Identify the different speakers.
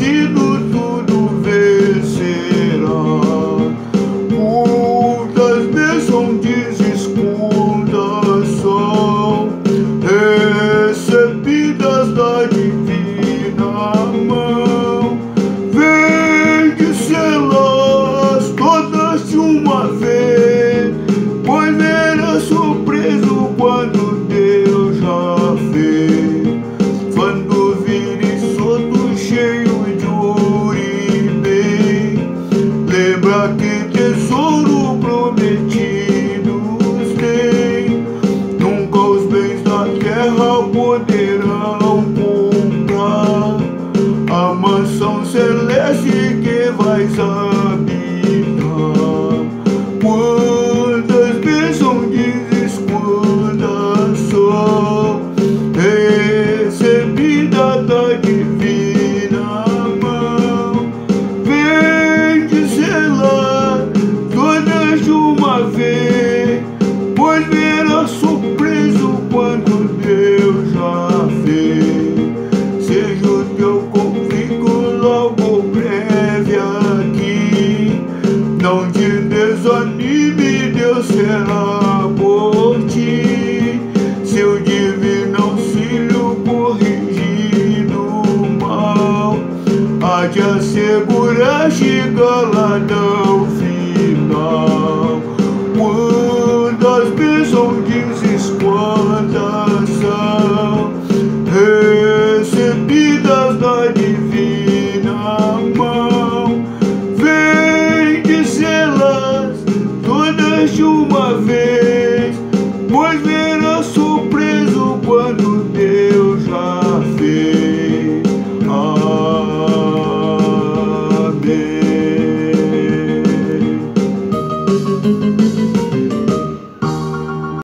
Speaker 1: vencido tudo vencerá. Muitas bênçãos desescutas são recebidas da world. chega lá no final. Quando as bênçãos esquadras são recebidas da divina mão, vem que elas todas de uma vez.